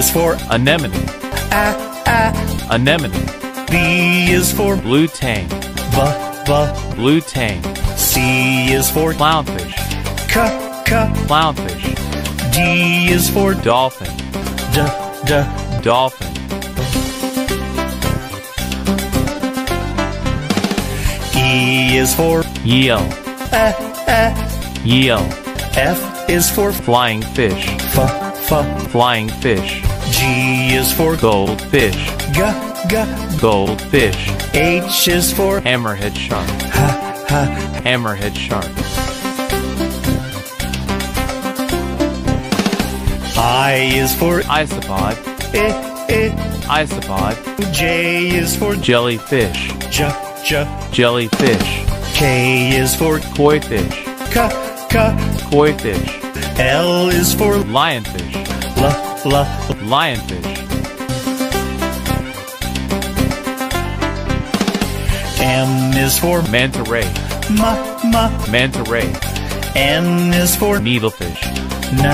is for anemone, a a. anemone, B is for blue tang, b b. blue tang, C is for clownfish, c c. clownfish, D is for d dolphin, d. dolphin, E is for eel, a a. eel, F is for flying fish, f. flying fish, G is for goldfish, g. g, goldfish, H is for hammerhead shark, ha ha. hammerhead shark, I is for isopod, I I. isopod, J is for jellyfish. j j. jellyfish, K is for koi fish, k k. koi fish, L is for lionfish, l l. lionfish, M is for manta ray, ma ma. manta ray, N is for needlefish, n.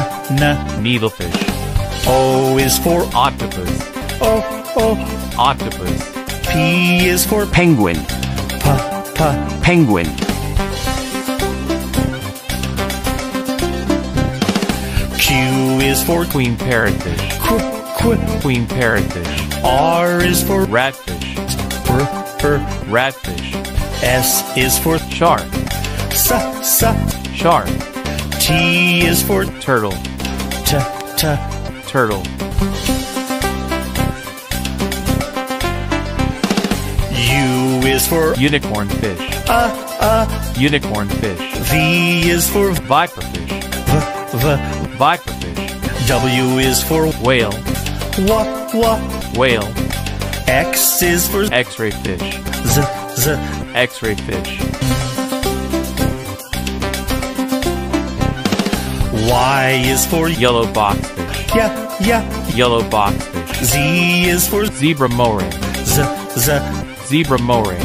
needlefish, O is for octopus, o o. octopus, P is for penguin, p. penguin, for queen parrotfish, qu qu. queen parrotfish, R is for ratfish, r r. ratfish, S is for shark, s s. shark, T is for turtle, t t. turtle, U is for unicorn fish, uh uh. unicorn fish, V is for v viperfish, v. viperfish, W is for whale, wa wa. whale, X is for x-ray fish, z z. x-ray fish, Y is for yellow boxfish, yeah yeah. yellow boxfish, Z is for zebra moray, z z. zebra moray,